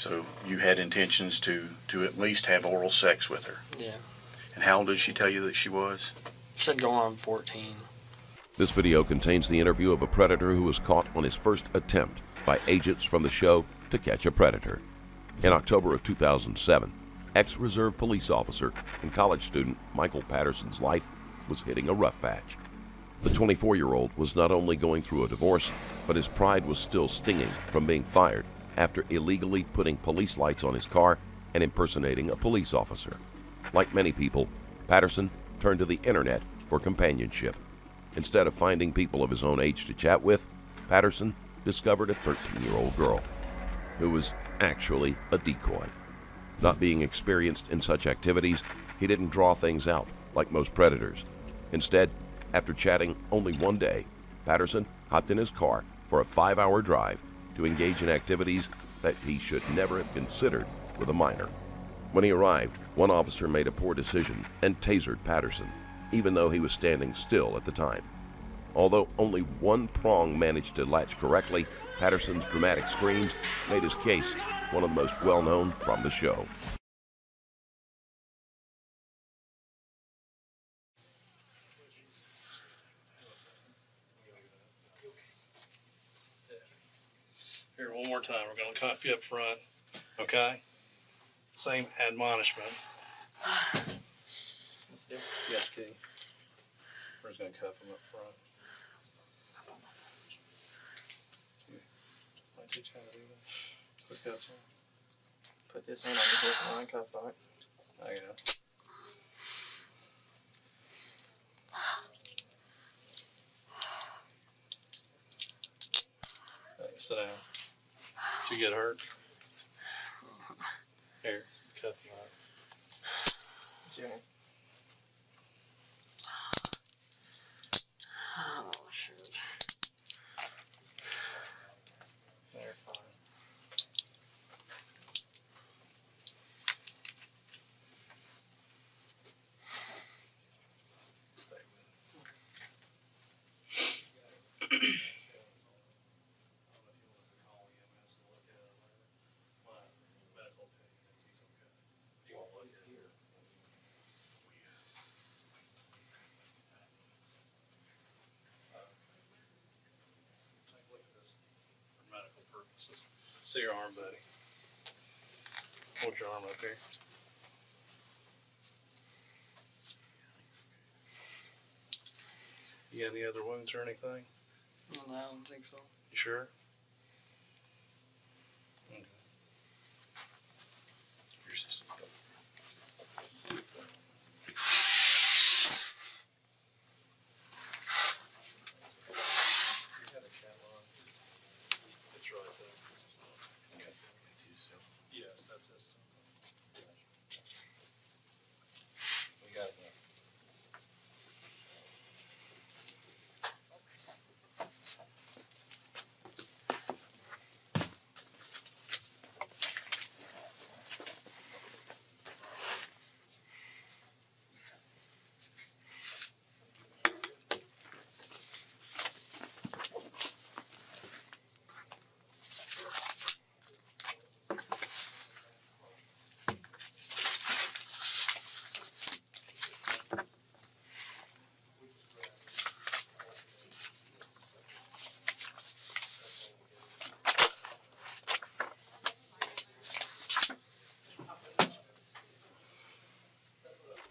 So you had intentions to, to at least have oral sex with her. Yeah. And how old did she tell you that she was? She said going on 14. This video contains the interview of a predator who was caught on his first attempt by agents from the show to catch a predator. In October of 2007, ex-reserve police officer and college student Michael Patterson's life was hitting a rough patch. The 24-year-old was not only going through a divorce, but his pride was still stinging from being fired after illegally putting police lights on his car and impersonating a police officer. Like many people, Patterson turned to the internet for companionship. Instead of finding people of his own age to chat with, Patterson discovered a 13-year-old girl who was actually a decoy. Not being experienced in such activities, he didn't draw things out like most predators. Instead, after chatting only one day, Patterson hopped in his car for a five-hour drive to engage in activities that he should never have considered with a minor. When he arrived, one officer made a poor decision and tasered Patterson, even though he was standing still at the time. Although only one prong managed to latch correctly, Patterson's dramatic screams made his case one of the most well-known from the show. Here, more time. We're going to cuff you up front. Okay? Same admonishment. Yes, King. We're just going to cuff him up front. I teach you how to do that. Put cuffs on. Put this hand on the hip line cuff lock. There you go. Hey, sit down. You get hurt? Here, cuff him up. See here. Oh, shit. There, fine. Stay with it. Take a look at this for medical purposes. See your arm, buddy. Hold your arm up here. You got any other wounds or anything? No, I don't think so. You sure?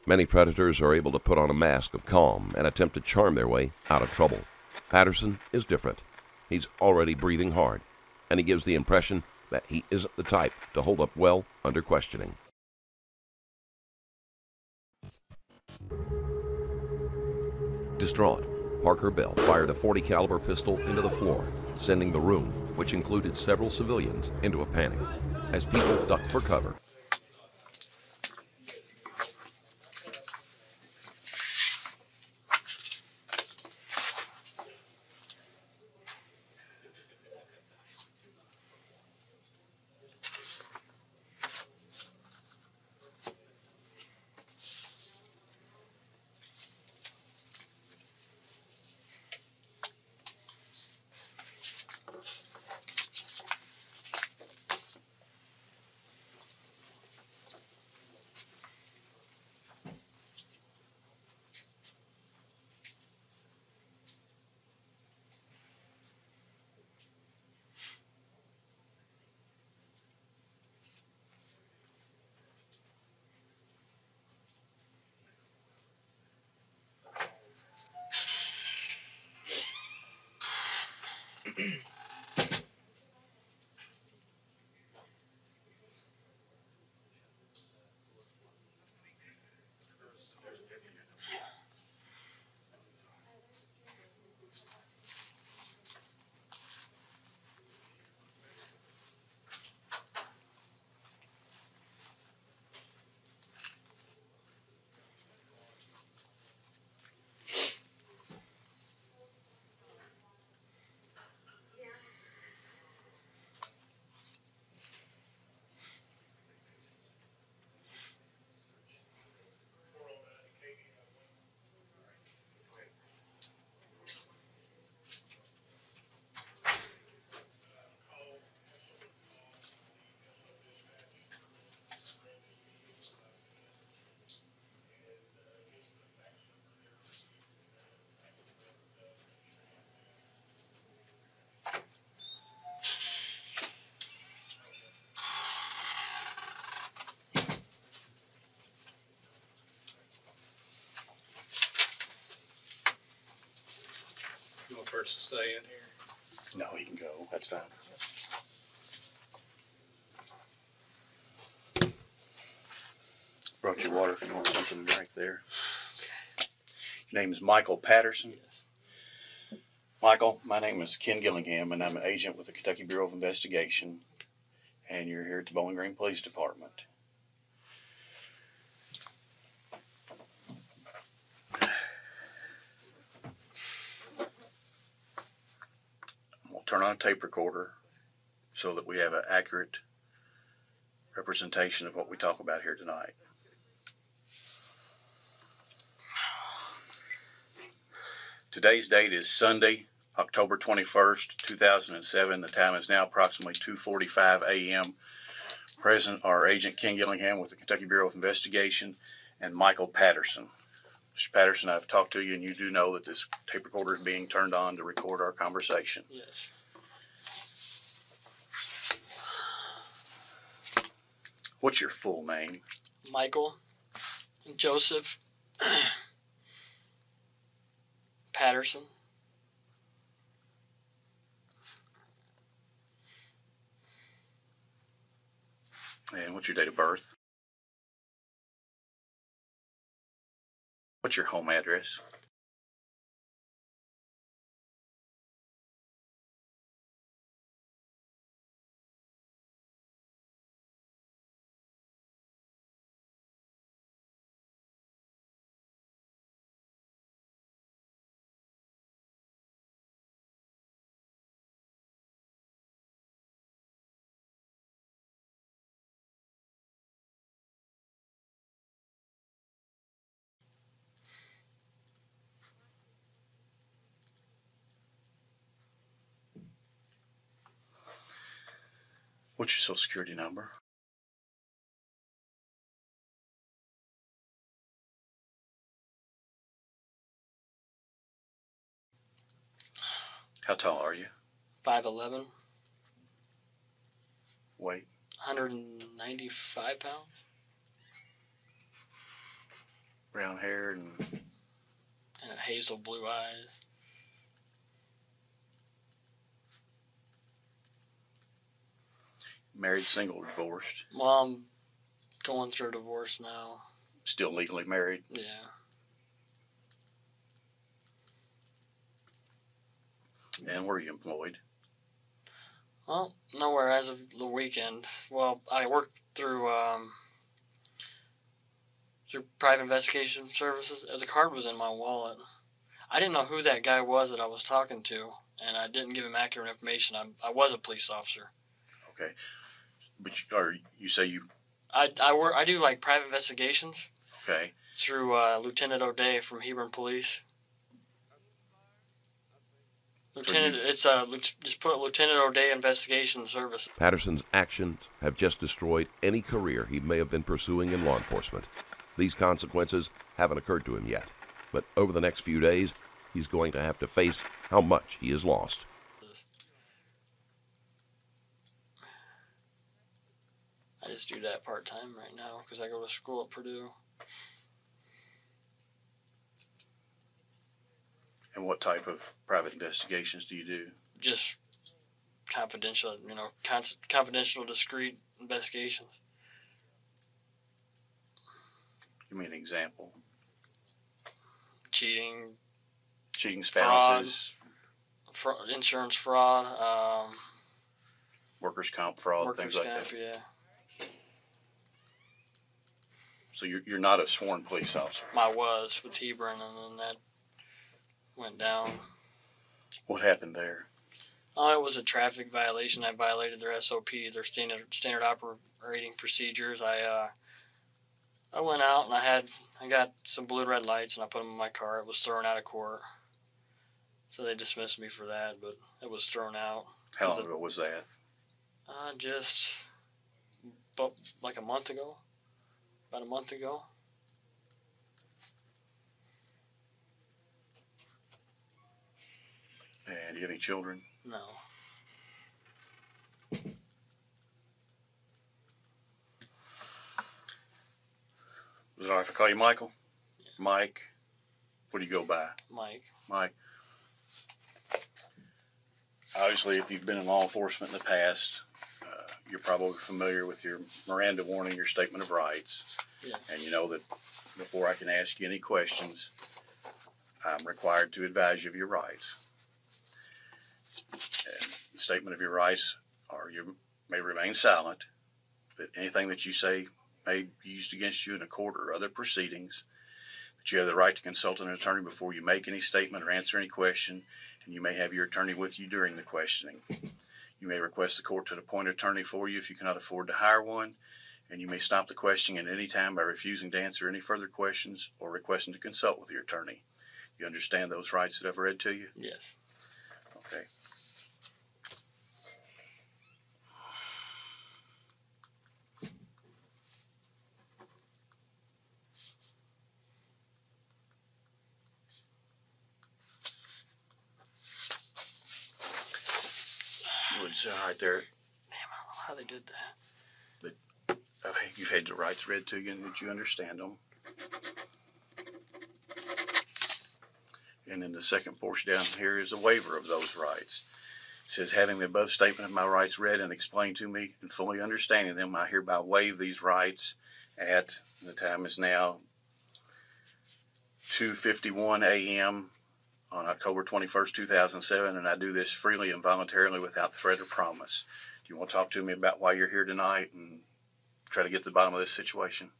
Many predators are able to put on a mask of calm and attempt to charm their way out of trouble. Patterson is different. He's already breathing hard, and he gives the impression that he isn't the type to hold up well under questioning. Distraught, Parker Bell fired a 40 caliber pistol into the floor, sending the room, which included several civilians, into a panic. As people ducked for cover, To stay in here? No, he can go. That's fine. Brought you water if you want something to drink there. Your name is Michael Patterson. Yes. Michael, my name is Ken Gillingham, and I'm an agent with the Kentucky Bureau of Investigation. And you're here at the Bowling Green Police Department. We'll turn on a tape recorder so that we have an accurate representation of what we talk about here tonight. Today's date is Sunday, October 21st, 2007. The time is now approximately 2:45 a.m. Present are Agent Ken Gillingham with the Kentucky Bureau of Investigation and Michael Patterson. Mr. Patterson, I've talked to you and you do know that this tape recorder is being turned on to record our conversation. Yes. What's your full name? Michael Joseph Patterson. And what's your date of birth? What's your home address? What's your social security number? How tall are you? 5'11, Weight? 195 pounds. Brown hair and And hazel blue eyes. Married, single, or divorced? Mom going through a divorce now. Still legally married? Yeah. And were you employed? Well, nowhere as of the weekend. Well, I worked through um, through private investigation services. The card was in my wallet. I didn't know who that guy was that I was talking to, and I didn't give him accurate information. I, I was a police officer. Okay. But you, or you say you, I, I work. I do like private investigations okay. through uh, Lieutenant O'Day from Hebron Police. Lieutenant, it's uh, lieu- just put Lieutenant O'Day Investigation Service. Patterson's actions have just destroyed any career he may have been pursuing in law enforcement. These consequences haven't occurred to him yet, but over the next few days, he's going to have to face how much he has lost. I just do that part time right now because I go to school at Purdue. And what type of private investigations do you do? Just confidential, you know, con- confidential, discreet investigations. Give me an example. Cheating, Cheating spouses, fra- insurance fraud, um, workers' comp fraud, workers' things like comp, that. yeah. So you're, you're not a sworn police officer. I was with Hebron, and then that went down. What happened there? Oh, it was a traffic violation. I violated their SOP, their standard standard operating procedures. I uh, I went out and I had I got some blue and red lights and I put them in my car. It was thrown out of court, so they dismissed me for that. But it was thrown out. How Was long ago was that? Uh, just about like a month ago. About a month ago. And do you have any children? No. Was it all right if I call you Michael? Mike? What do you go by? Mike. Mike? Obviously, if you've been in law enforcement in the past, you're probably familiar with your Miranda warning, your statement of rights. Yes. And you know that before I can ask you any questions, I'm required to advise you of your rights. And the statement of your rights are you may remain silent, that anything that you say may be used against you in a court or other proceedings, that you have the right to consult an attorney before you make any statement or answer any question, and you may have your attorney with you during the questioning. You may request the court to appoint an attorney for you if you cannot afford to hire one, and you may stop the questioning at any time by refusing to answer any further questions or requesting to consult with your attorney. You understand those rights that I've read to you? Yes. Okay. Woods, all right there. Damn, I don't know how they did that. Okay, you've had the rights read to you and did you understand them? And then the second portion down here is a waiver of those rights. It says, having the above statement of my rights read and explained to me and fully understanding them, I hereby waive these rights at, the time is now two fifty-one AM on October twenty-first, two thousand seven, and I do this freely and voluntarily without threat or promise. Do you want to talk to me about why you're here tonight and try to get to the bottom of this situation?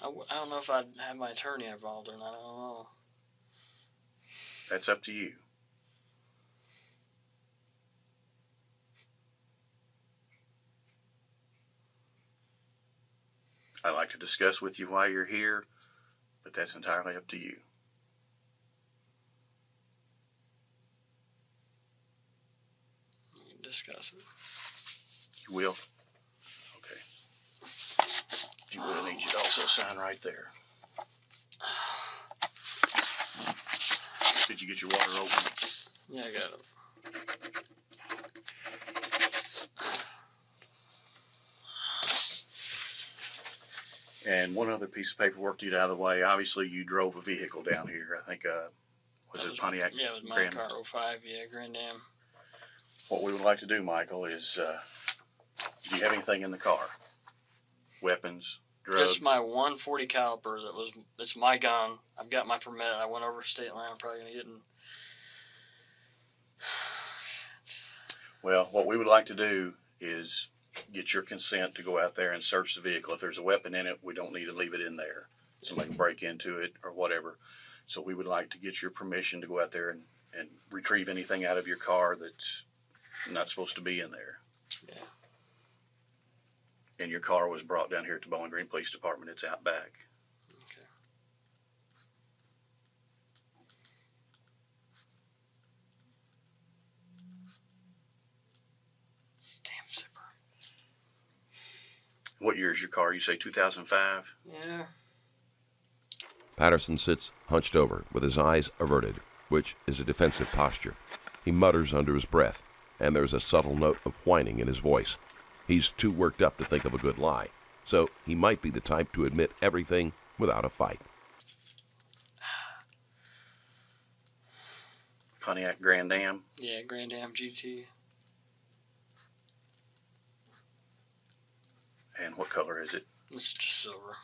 I, w- I don't know if I'd have my attorney involved or not. I don't know. That's up to you. I'd like to discuss with you why you're here, but that's entirely up to you. Discuss it. You will? Okay. If you will, I need you to also sign right there. Did you get your water open? Yeah, I got it. And one other piece of paperwork to get out of the way. Obviously, you drove a vehicle down here. I think, uh, was it Pontiac? Yeah, it was my Grand? car 05, yeah, Grand Am. What we would like to do, Michael, is uh, do you have anything in the car? Weapons, drugs? Just my 140 caliber that was, it's my gun. I've got my permit. I went over state line. I'm probably going to get in. Well, what we would like to do is get your consent to go out there and search the vehicle. If there's a weapon in it, we don't need to leave it in there. Somebody can break into it or whatever. So we would like to get your permission to go out there and, and retrieve anything out of your car that's not supposed to be in there. Yeah. And your car was brought down here to Bowling Green Police Department. It's out back. What year is your car? You say 2005? Yeah. Patterson sits hunched over with his eyes averted, which is a defensive posture. He mutters under his breath, and there's a subtle note of whining in his voice. He's too worked up to think of a good lie, so he might be the type to admit everything without a fight. Pontiac Grand Am. Yeah, Grand Am GT. And what color is it? It's just silver.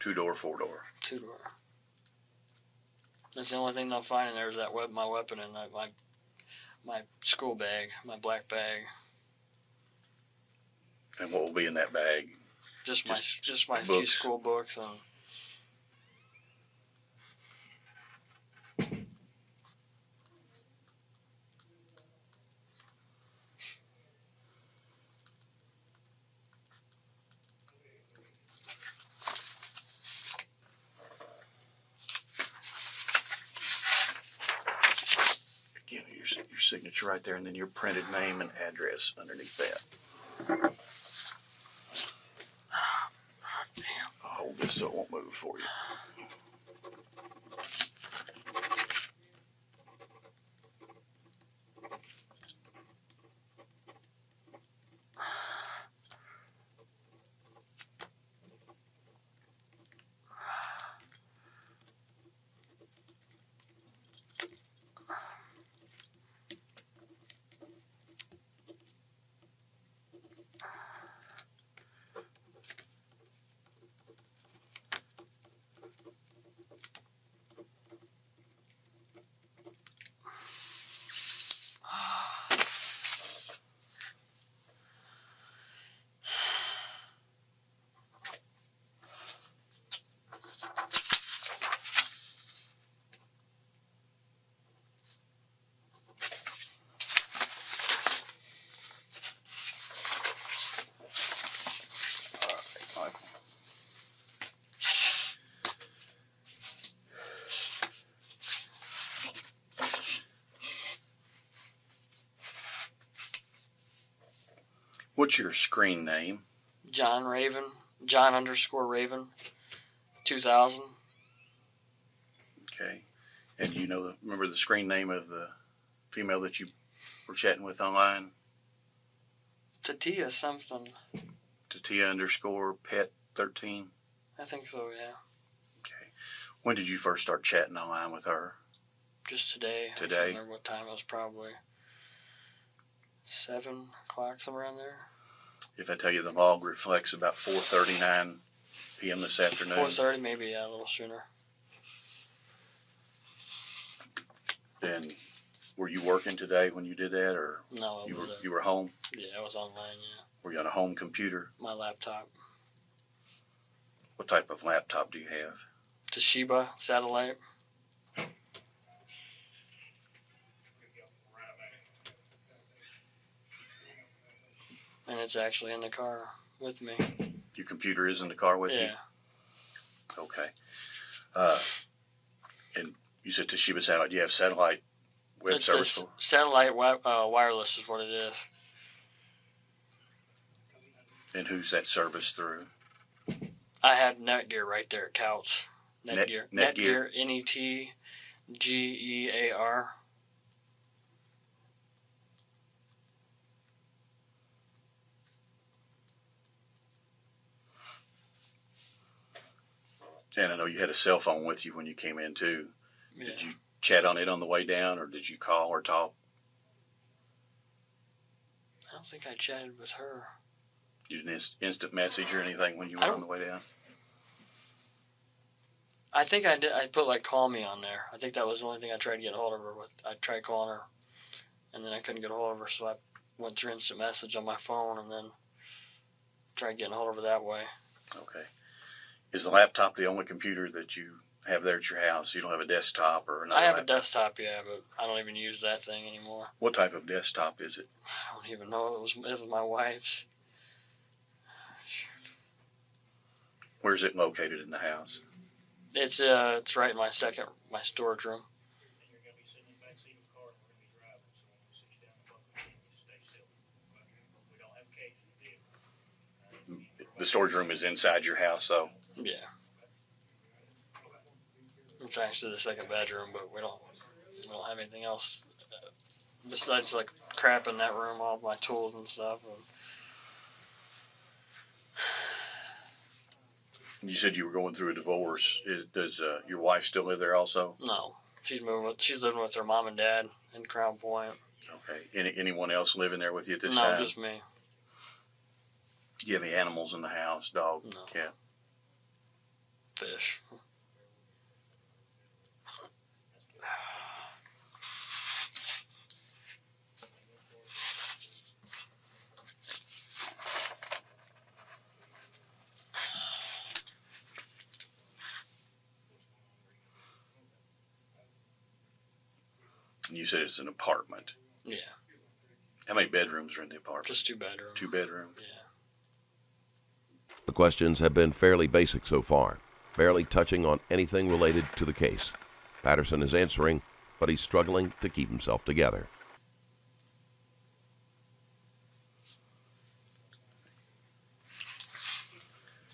Two door, four door. Two door. That's the only thing I'm finding there is that web, my weapon and that my my school bag, my black bag. And what will be in that bag? Just my Just just, my few books. school books and Again, your, your signature right there, and then your printed name and address underneath that. damn. I'll hold this so it won't move for you. What's your screen name? John Raven, John underscore Raven, two thousand. Okay. And you know, the, remember the screen name of the female that you were chatting with online? Tatia something. Tatia underscore pet 13. I think so. Yeah. Okay. When did you first start chatting online with her? Just today. I Today? can't remember what time it was. Probably seven o'clock somewhere around there. If I tell you the log reflects about 4:39 p.m. this afternoon. Four thirty, maybe yeah, a little sooner. And were you working today when you did that, or No, it you were was, uh, you were home? yeah, it was online. Yeah, Were you on a home computer? my laptop, What type of laptop do you have? Toshiba satellite. And it's actually in the car with me. Your computer is in the car with yeah, you. Yeah. Okay. Uh, and you said Toshiba satellite. Do you have satellite web it's service? For? satellite wi- uh, wireless is what it is. And who's that service through? I have Netgear right there at Couch. Net- Netgear. Netgear. N E T G E A R. And I know you had a cell phone with you when you came in too. Yeah. Did you chat on it on the way down, or did you call or talk? I don't think I chatted with her. You didn't inst- instant message or anything when you were on the way down. I think I did. I put like call me on there. I think that was the only thing I tried to get a hold of her with. I tried calling her, and then I couldn't get a hold of her, so I went through instant message on my phone, and then tried getting a hold of her that way. Okay. Is the laptop the only computer that you have there at your house? You don't have a desktop or another I have a desktop, yeah, but I don't even use that thing anymore. What type of desktop is it? I don't even know. It was it was my wife's. Where's it located in the house? It's uh, it's right in my second my storage room. And you're gonna be sitting in the back seat of the car and we're gonna be driving, so when we sit you down in the front seat, you stay still. We don't have a cage in the vehicle. The storage room is inside your house, so Yeah. It's actually the second bedroom, but we don't we don't have anything else uh, besides like crap in that room, all my tools and stuff. And You said you were going through a divorce. Is, does uh, your wife still live there also? No, she's moving. With, she's living with her mom and dad in Crown Point. Okay. Any, anyone else living there with you at this no, time? just me. Do you have any animals in the house? Dog, No. cat? Fish. You said it's an apartment. Yeah, How many bedrooms are in the apartment? just two bedrooms. Two bedrooms. Yeah. The questions have been fairly basic so far, barely touching on anything related to the case. Patterson is answering, but he's struggling to keep himself together.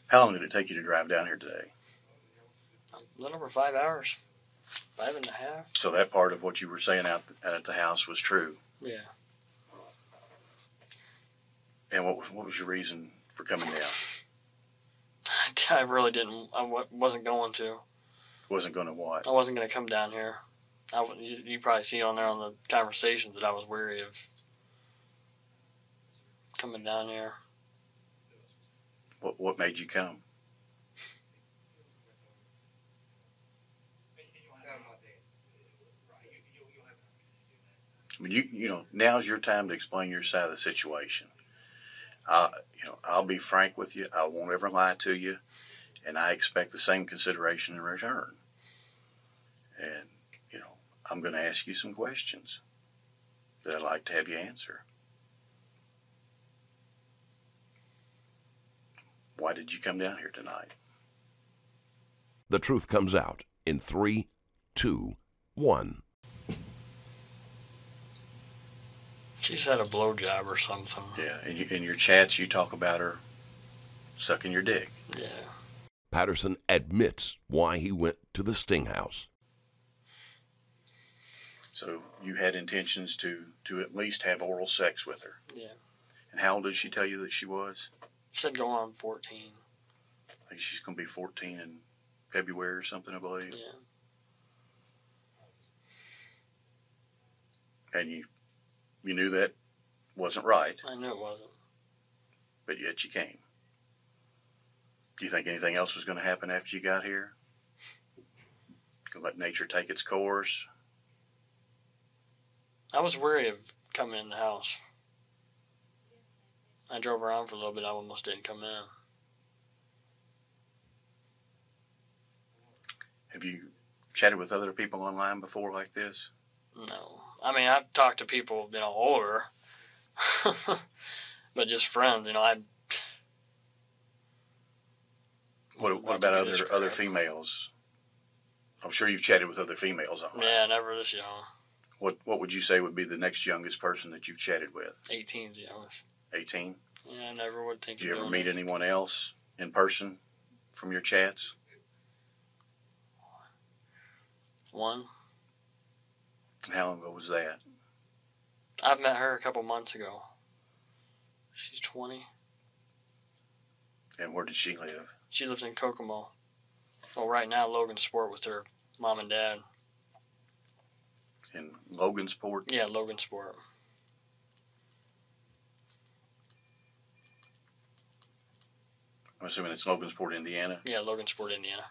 How long did it take you to drive down here today? A little over five hours. Five and a half. So that part of what you were saying out, out at the house was true. Yeah. And what was, what was your reason for coming down? I really didn't. I wasn't going to. Wasn't going to what? I wasn't going to come down here. I w- you, you probably see on there on the conversations that I was weary of coming down here. What, what made you come? I mean, you you know, now's your time to explain your side of the situation. I, you know, I'll be frank with you. I won't ever lie to you, and I expect the same consideration in return. And you know, I'm going to ask you some questions that I'd like to have you answer. Why did you come down here tonight? The truth comes out in three, two, one. She's had a blowjob or something. Yeah, in, you, in your chats, you talk about her sucking your dick. Yeah. Patterson admits why he went to the Sting House. So you had intentions to to at least have oral sex with her. Yeah. And how old did she tell you that she was? She said going on 14. I think she's going to be 14 in February or something, I believe. Yeah. And you you knew that wasn't right, I knew it wasn't. but yet you came. Do you think anything else was going to happen after you got here? Gonna let nature take its course? I was wary of coming in the house. I drove around for a little bit. I almost didn't come in. Have you chatted with other people online before like this? No. I mean, I've talked to people, you know, older, but just friends. You know, I. What, what about other other females? I'm sure you've chatted with other females online. Yeah, never this young. What What would you say would be the next youngest person that you've chatted with? 18's the youngest. 18. Yeah, I never would think. Did you ever meet it. anyone else in person from your chats? One. How long ago was that? I've met her a couple months ago. She's 20. And where did she live? She lives in Kokomo. Well, right now, Logansport with her mom and dad. In Logansport. Yeah, Logansport. I'm assuming it's Logansport, Indiana. Yeah, Logansport, Indiana.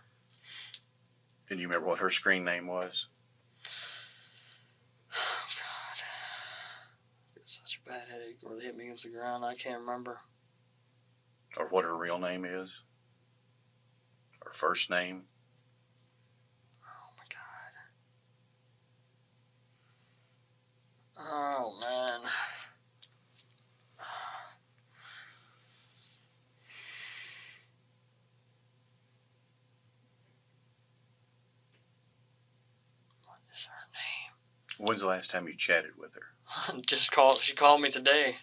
And you remember what her screen name was? Oh, God. It's such a bad headache. Or they hit me against the ground. I can't remember. Or what her real name is? Her first name? Oh, my God. Oh, man. What is her name? When's the last time you chatted with her? Just called. She called me today.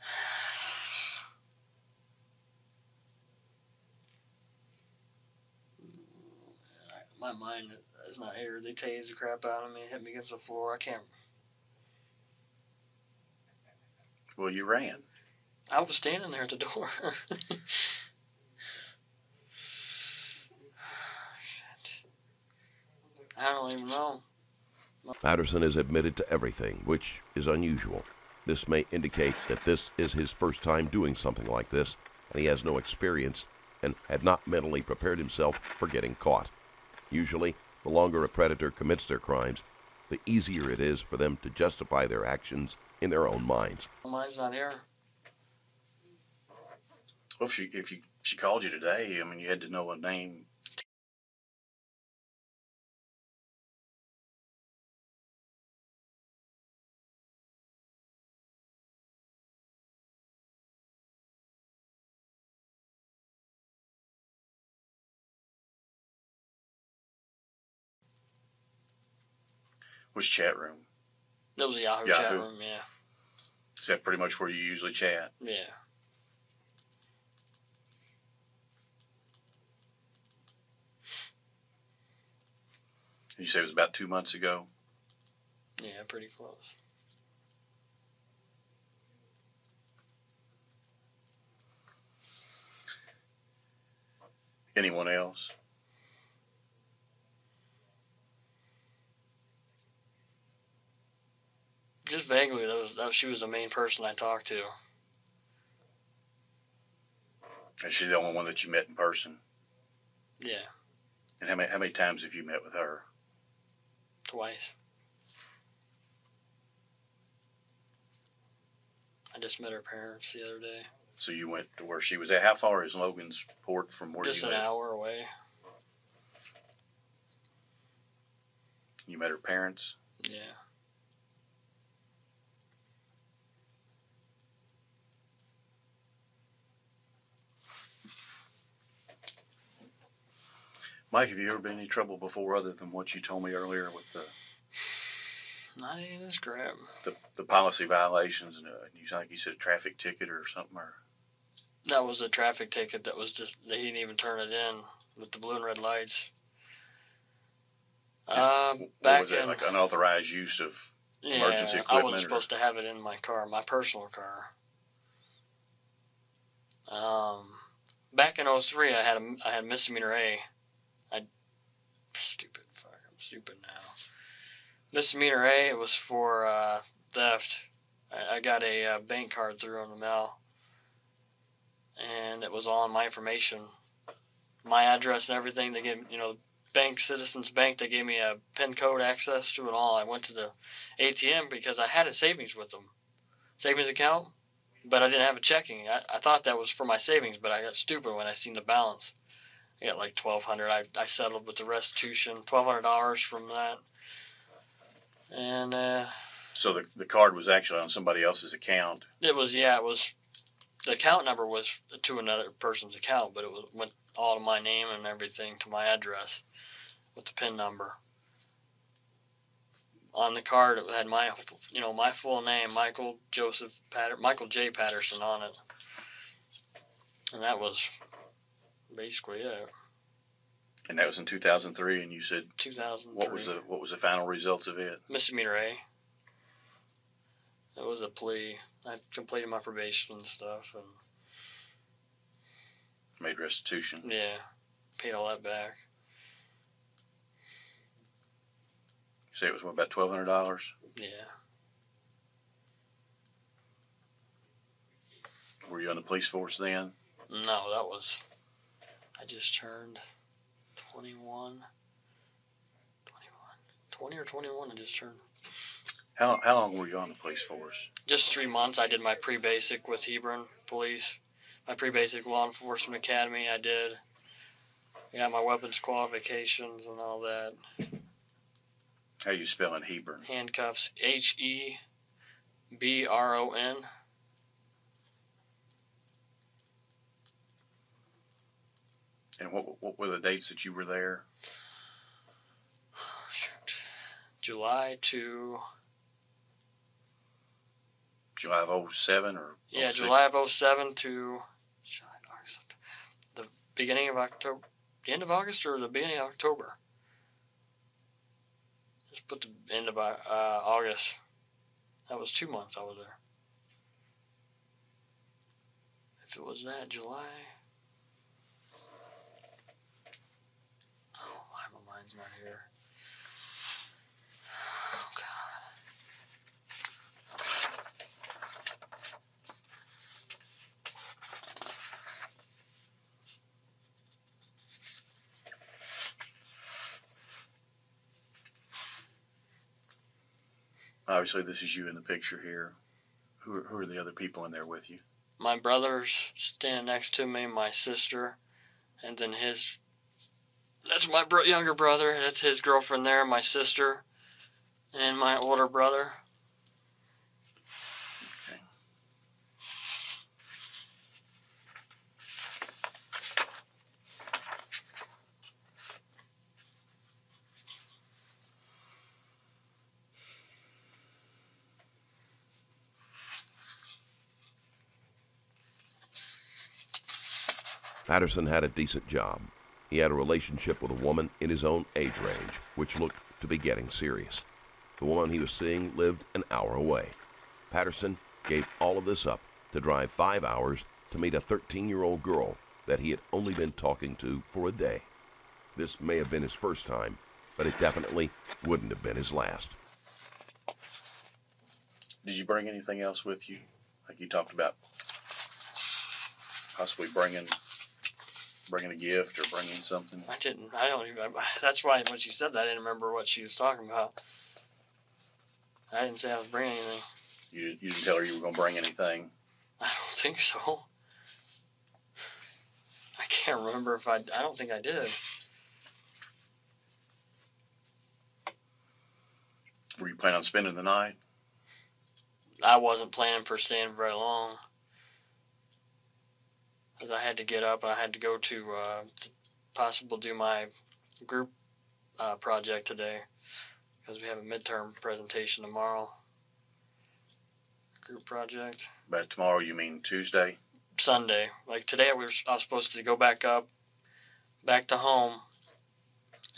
My mind is not here. They tased the crap out of me, hit me against the floor. I can't. Well, you ran. I was standing there at the door. I don't even know. Patterson has admitted to everything, which is unusual. This may indicate that this is his first time doing something like this, and he has no experience and had not mentally prepared himself for getting caught. Usually, the longer a predator commits their crimes, the easier it is for them to justify their actions in their own minds. Mine's not here. Well, if she if you she called you today, I mean, you had to know a name. Which chat room? That was a Yahoo, chat room. Yeah, Is that pretty much where you usually chat? yeah. You say it was about two months ago. Yeah, pretty close. Anyone else? Just vaguely, that was, that was she was the main person I talked to. Is she the only one that you met in person? Yeah, And how many how many times have you met with her? twice. I just met her parents the other day. So you went to where she was at. How far is Logan's Port from where just you an live? hour away. You met her parents. Yeah. Mike, have you ever been in any trouble before other than what you told me earlier with the Not any of this crap. the, the policy violations and uh, you sound like you said a traffic ticket or something or That was a traffic ticket that was just, they didn't even turn it in with the blue and red lights. Just- uh, back was it in, like unauthorized use of yeah, emergency I wasn't supposed to have it in my car, my personal car. Um, back in 03, I had a, I had misdemeanor A. I, stupid, fuck, I'm stupid now. Misdemeanor A, it was for, uh, theft. I, I got a uh, bank card through in the mail. And it was all on my information. My address and everything. They gave, you know, bank, Citizens Bank, they gave me a PIN code access to it all. I went to the ATM because I had a savings with them, savings account, but I didn't have a checking. I, I thought that was for my savings, but I got stupid when I seen the balance. I got like twelve hundred. I I settled with the restitution, twelve hundred dollars from that, and uh, so the the card was actually on somebody else's account. it was yeah, it was the account number was to another person's account, but it was went all to my name and everything to my address with the PIN number. On the card, it had my you know my full name, Michael Joseph Patter, Michael J Patterson on it, and that was basically yeah. And that was in 2003 and you said 2003. what was the what was the final results of it? misdemeanor A? It was a plea. I completed my probation and stuff, and Made restitution. yeah, paid all that back. You say it was what about twelve hundred dollars? Yeah. Were you on the police force then? No, that was. I just turned 21. 21. 20 or 21, I just turned. How how long were you on the police force? Just three months. I did my pre basic with Hebron Police. My pre basic law enforcement academy, I did. yeah, my weapons qualifications and all that. How you spelling Hebron? Handcuffs. H E B R O N. And what what were the dates that you were there? July to. July of 07 or Yeah, July of 07 to the beginning of October, the end of August or the beginning of October. Just put the end of uh, August. That was two months I was there. If it was that July. Oh, my my mind's not here. Obviously, this is you in the picture here. Who are, who are the other people in there with you? My brother's standing next to me, my sister, and then his. That's my bro- younger brother. That's his girlfriend there, my sister, and my older brother. Patterson had a decent job. He had a relationship with a woman in his own age range, which looked to be getting serious. The woman he was seeing lived an hour away. Patterson gave all of this up to drive five hours to meet a 13 year old girl that he had only been talking to for a day. This may have been his first time, but it definitely wouldn't have been his last. Did you bring anything else with you? Like you talked about possibly bringing bringing a gift or bringing something. I didn't. I don't even. That's why when she said that, I didn't remember what she was talking about. I didn't say I was bringing anything. You, didn't- you didn't tell her you were going to bring anything. I don't think so. I can't remember if I. I don't think I did. Were you planning on spending the night? I wasn't planning for staying very long. Because I had to get up and I had to go to uh, to possible do my group uh, project today. Because we have a midterm presentation tomorrow. Group project. By tomorrow, you mean Tuesday? Sunday. Like today, we were, I was supposed to go back up, back to home,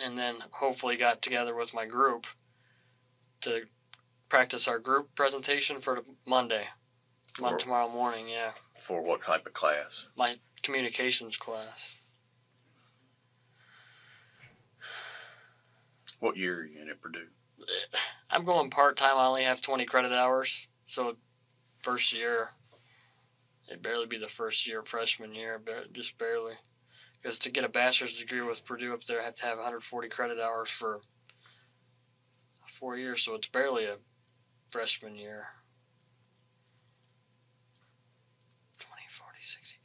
and then hopefully got together with my group to practice our group presentation for Monday, For- tomorrow morning. Yeah, For what type of class? my communications class. What year are you in at Purdue? I'm going part time. I only have 20 credit hours, so first year, it'd barely be the first year, freshman year, just barely. Because to get a bachelor's degree with Purdue up there, I have to have 140 credit hours for four years, so it's barely a freshman year. 20, 40, 60,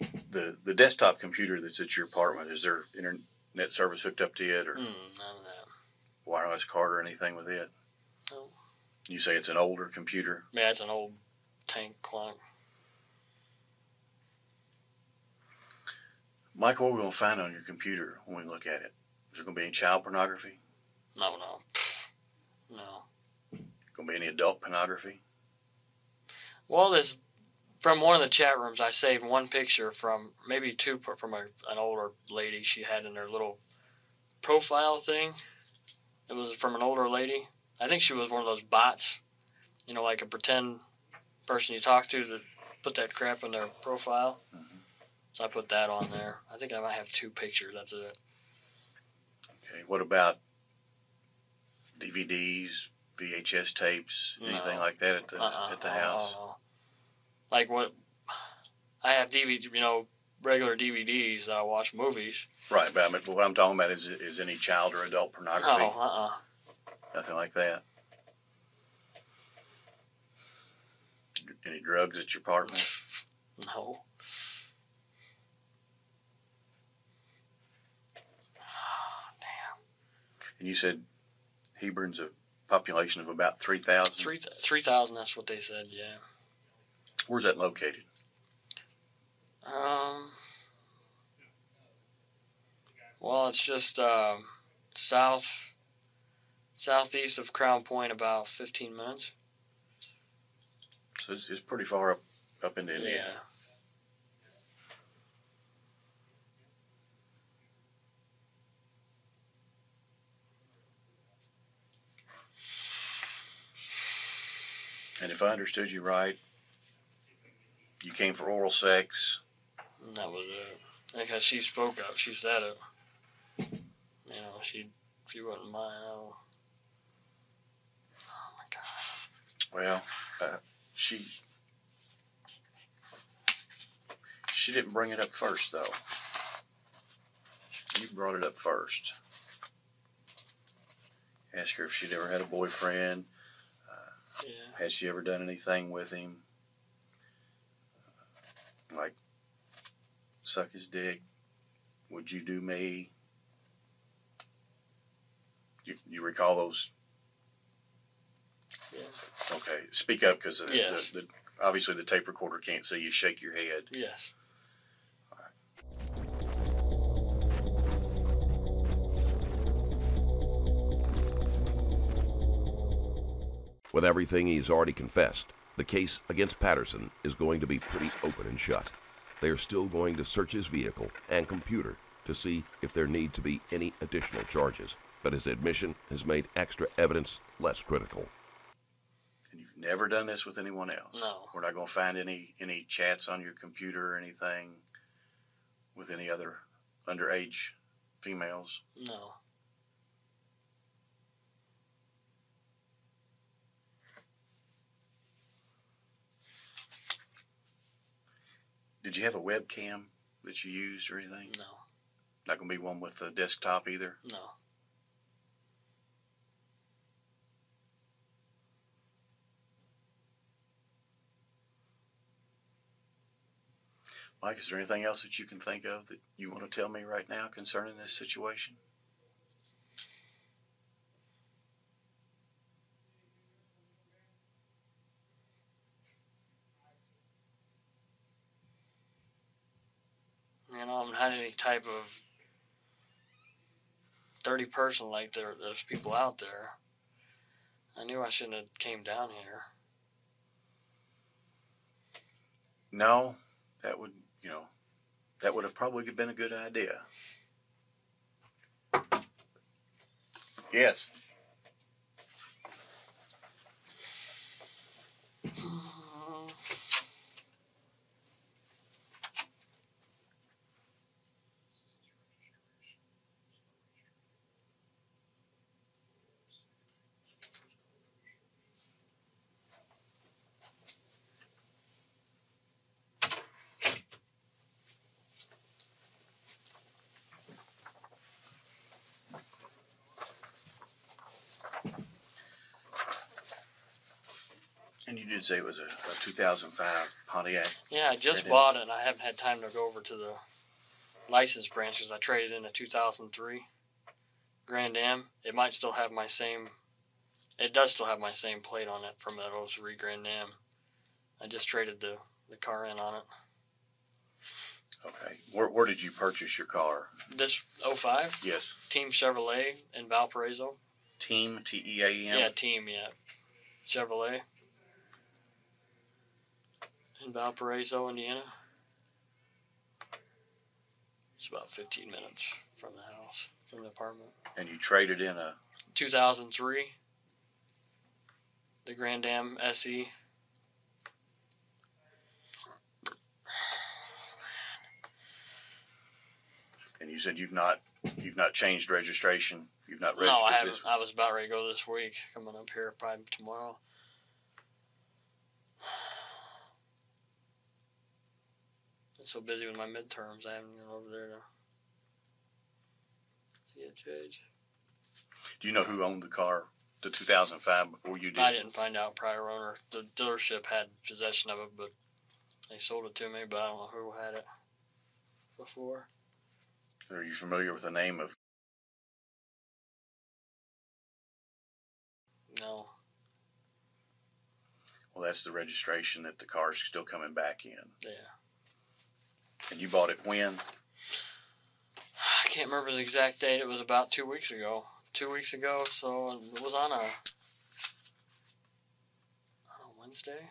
80, yeah. The the desktop computer that's at your apartment is there internet service hooked up to it or Mm, none of that. wireless card or anything with it? No. You say it's an older computer. Yeah, it's an old tank clock. Mike, what are we going to find on your computer when we look at it? Is there going to be any child pornography? No, no. No. Going to be any adult pornography? Well, this from one of the chat rooms. I saved one picture from maybe two from a, an older lady she had in her little profile thing. It was from an older lady. I think she was one of those bots, you know, like a pretend person you talk to that put that crap in their profile. Mhm. So I put that on there. I think I might have two pictures. That's it. Okay. What about DVDs, VHS tapes, anything No. like that at the Uh-uh, at the house? uh-uh. Like what? I have DVD, you know, regular DVDs that I watch movies. Right, but I mean, what I'm talking about is is any child or adult pornography, No, uh, uh nothing like that. Any drugs at your apartment? No. Damn. And you said Hebron's a population of about three thousand. Three three thousand. That's what they said. Yeah. Where's that located? Um. Well, it's just um, south, southeast of Crown Point, about fifteen minutes. So it's, it's pretty far up up into Indiana. Yeah. And if I understood you right, you came for oral sex. And that was it. Because she spoke up. She said it. You know, she she wouldn't mind. Oh, oh my God. Well, uh, she She didn't bring it up first, though. You brought it up first. Ask her if she'd ever had a boyfriend. Yeah. Had she ever done anything with him? Like, suck his dick? Would you do me? You, you recall those? Yeah. Okay, speak up because Yes. the, the, obviously the tape recorder can't see you shake your head. Yes. With everything he's already confessed, the case against Patterson is going to be pretty open and shut. They are still going to search his vehicle and computer to see if there need to be any additional charges, but his admission has made extra evidence less critical. And you've never done this with anyone else. No. We're not going to find any any chats on your computer or anything with any other underage females. No. Did you have a webcam that you used or anything? No. Not going to be one with the desktop either. No. Mike, is there anything else that you can think of that you want to tell me right now concerning this situation? You know, I haven't had any type of dirty person like there. There's people out there. I knew I shouldn't have came down here. No, that would, you know, that would have probably been a good idea. Yes. Did say it was a, a 2005 Pontiac. Yeah, I just in. bought it and I haven't had time to go over to the license branch because I traded in a 2003 Grand Am. It might still have my same, it does still have my same plate on it from that 03 Grand Am. I just traded the, the car in on it. Okay. Where, where did you purchase your car? This 05 Yes. Team Chevrolet in Valparaiso. Team T E A M. Yeah, Team, yeah. Chevrolet in Valparaiso, Indiana. It's about 15 minutes from the house, from the apartment. And you traded in a 2003, the Grand Am. SE. and you said you've not you've not changed registration. You've not No, registered I haven't. I was about ready to go this week. Coming up here probably tomorrow. So busy with my midterms, I haven't gone over there to see it change. Do you know who owned the car, the 2005, before you did? I didn't find out prior owner. The dealership had possession of it, but they sold it to me. But I don't know who had it before. Are you familiar with the name of? No, Well, that's the registration that the car's still coming back in. yeah. And you bought it when? I can't remember the exact date. It was about two weeks ago. Two weeks ago, so it was on a on a Wednesday.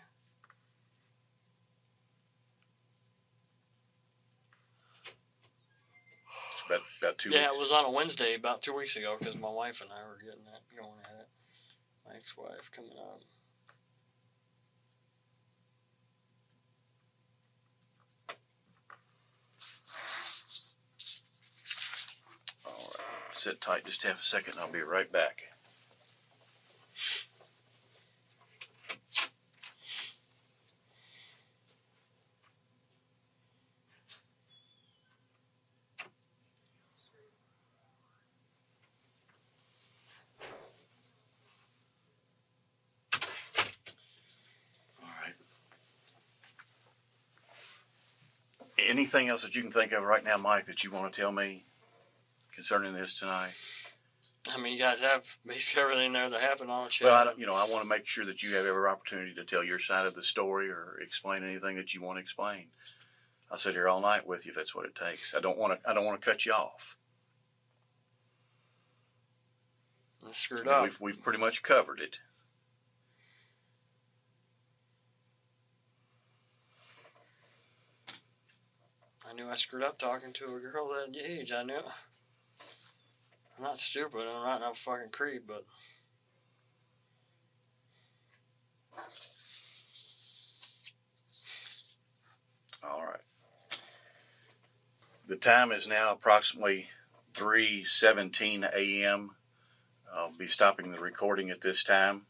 It's about about two yeah, weeks. it was on a Wednesday about two weeks ago because my wife and I were getting that going at it. My ex-wife coming up. sit tight just half a second and I'll be right back. anything else that you can think of right now, Mike, that you want to tell me concerning this tonight? I mean, you guys have basically everything there that happened on the show. Well, I don't, you know, I want to make sure that you have every opportunity to tell your side of the story or explain anything that you want to explain. I'll sit here all night with you if that's what it takes. I don't want to. I don't want to cut you off. I screwed I mean, up. We've we've pretty much covered it. I knew I screwed up talking to a girl that age. I knew. I'm not stupid. I'm not no fucking creep, but All right. The time is now approximately 3:17 a.m. I'll be stopping the recording at this time.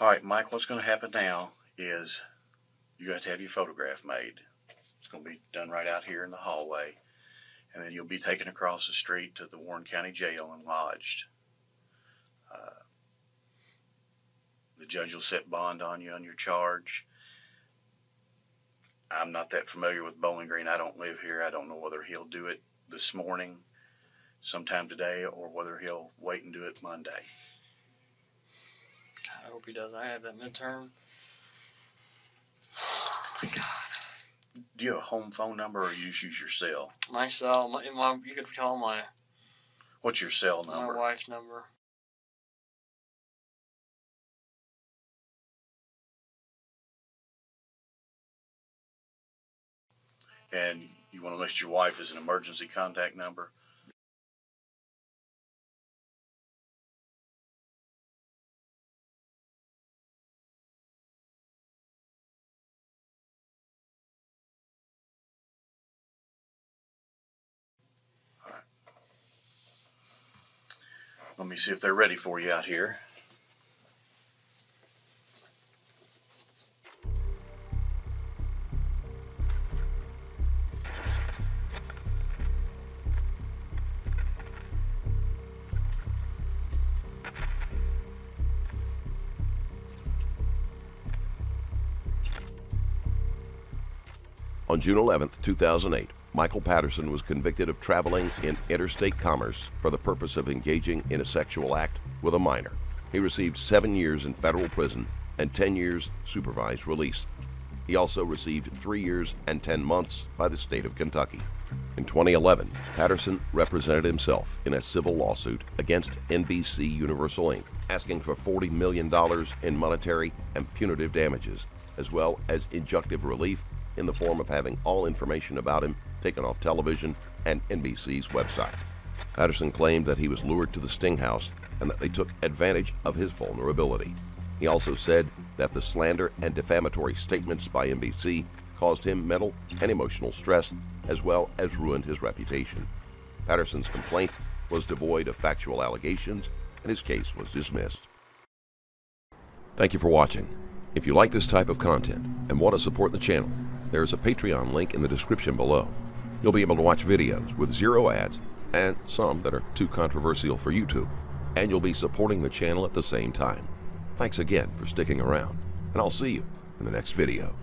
All right, Mike, what's going to happen now is you have to have your photograph made. It's going to be done right out here in the hallway. And then you'll be taken across the street to the Warren County Jail and lodged. Uh, the judge will set bond on you on your charge. I'm not that familiar with Bowling Green. I don't live here. I don't know whether he'll do it this morning, sometime today, or whether he'll wait and do it Monday. God, I hope he does. I have that midterm. Oh my God. Do you have a home phone number or you just use your cell? My cell, my, my you could call my What's your cell number? my wife's number. And you want to list your wife as an emergency contact number? Let me see if they're ready for you out here. On June 11, 2008, Michael Patterson was convicted of traveling in interstate commerce for the purpose of engaging in a sexual act with a minor. He received seven years in federal prison and 10 years supervised release. He also received three years and 10 months by the state of Kentucky. In 2011, Patterson represented himself in a civil lawsuit against NBC Universal Inc., asking for $40 million in monetary and punitive damages, as well as injunctive relief in the form of having all information about him taken off television and NBC's website. Patterson claimed that he was lured to the Sting House and that they took advantage of his vulnerability. He also said that the slander and defamatory statements by NBC caused him mental and emotional stress as well as ruined his reputation. Patterson's complaint was devoid of factual allegations and his case was dismissed. Thank you for watching. If you like this type of content and want to support the channel, there is a Patreon link in the description below. You'll be able to watch videos with zero ads and some that are too controversial for YouTube, and you'll be supporting the channel at the same time. Thanks again for sticking around, and I'll see you in the next video.